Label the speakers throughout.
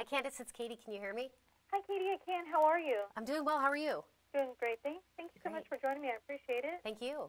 Speaker 1: Hi, Candace. It's Katie. Can you hear me?
Speaker 2: Hi, Katie. I can. How are you?
Speaker 1: I'm doing well. How are you?
Speaker 2: Doing great. Thanks. Thank you so much for joining me. I appreciate it.
Speaker 1: Thank you.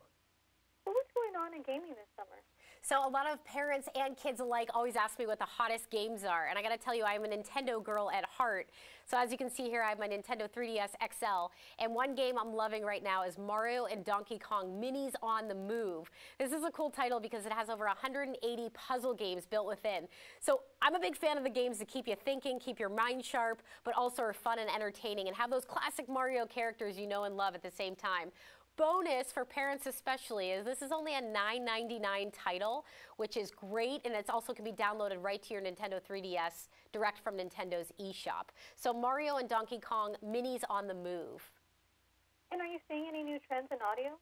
Speaker 2: So what's going on in gaming this summer?
Speaker 1: So a lot of parents and kids alike always ask me what the hottest games are. And I got to tell you, I'm a Nintendo girl at heart. So as you can see here, I have my Nintendo 3DS XL. And one game I'm loving right now is Mario and Donkey Kong Minis on the Move. This is a cool title because it has over 180 puzzle games built within. So I'm a big fan of the games that keep you thinking, keep your mind sharp, but also are fun and entertaining and have those classic Mario characters you know and love at the same time bonus for parents especially is this is only a $9.99 title, which is great, and it also can be downloaded right to your Nintendo 3DS direct from Nintendo's eShop. So Mario and Donkey Kong Minis on the Move.
Speaker 2: And are you seeing any new trends in audio?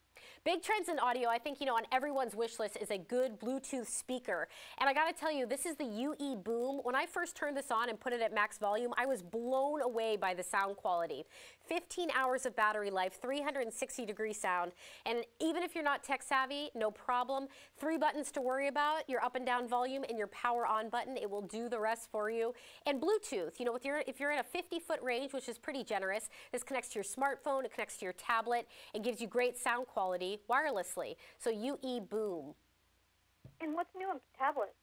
Speaker 1: Big trends in audio, I think, you know, on everyone's wish list is a good Bluetooth speaker. And I got to tell you, this is the UE Boom. When I first turned this on and put it at max volume, I was blown away by the sound quality. 15 hours of battery life, 360 degree sound. And even if you're not tech savvy, no problem. Three buttons to worry about, your up and down volume and your power on button. It will do the rest for you. And Bluetooth, you know, if you're, if you're in a 50 foot range, which is pretty generous, this connects to your smartphone, it connects to your tablet, it gives you great sound quality wirelessly. So UE Boom.
Speaker 2: And what's new on tablets?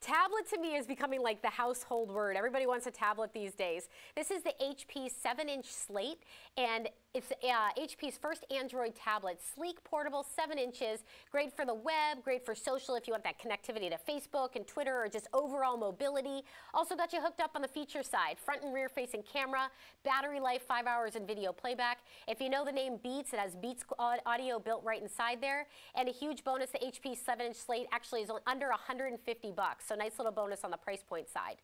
Speaker 1: Tablet to me is becoming like the household word. Everybody wants a tablet these days. This is the HP 7-inch Slate, and it's uh, HP's first Android tablet. Sleek, portable, 7 inches, great for the web, great for social if you want that connectivity to Facebook and Twitter or just overall mobility. Also got you hooked up on the feature side. Front and rear facing camera, battery life, 5 hours in video playback. If you know the name Beats, it has Beats audio built right inside there. And a huge bonus, the HP 7-inch Slate actually is under 150 bucks. So nice little bonus on the price point side.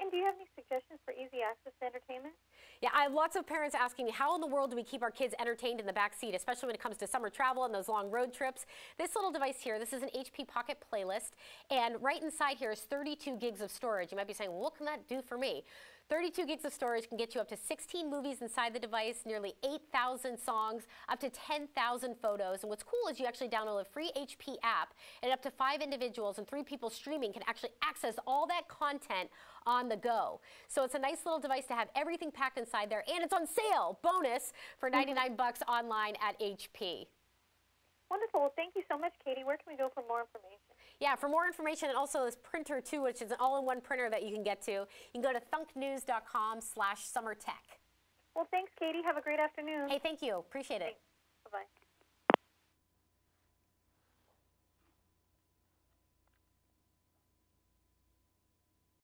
Speaker 2: And do you have any suggestions for easy access to entertainment?
Speaker 1: Yeah, I have lots of parents asking me, how in the world do we keep our kids entertained in the back seat, especially when it comes to summer travel and those long road trips? This little device here, this is an HP Pocket Playlist, and right inside here is 32 gigs of storage. You might be saying, well, what can that do for me? 32 gigs of storage can get you up to 16 movies inside the device, nearly 8,000 songs, up to 10,000 photos. And what's cool is you actually download a free HP app, and up to five individuals and three people streaming can actually access all that content on the go. So it's a nice little device to have everything packed inside there, and it's on sale, bonus, for mm-hmm. 99 bucks online at HP.
Speaker 2: Wonderful. Well, thank you so much, Katie. Where can we go for more information?
Speaker 1: Yeah, for more information and also this printer too, which is an all-in-one printer that you can get to, you can go to thunknews.com slash summertech.
Speaker 2: Well, thanks, Katie. Have a great afternoon.
Speaker 1: Hey, thank you. Appreciate it.
Speaker 2: Bye-bye.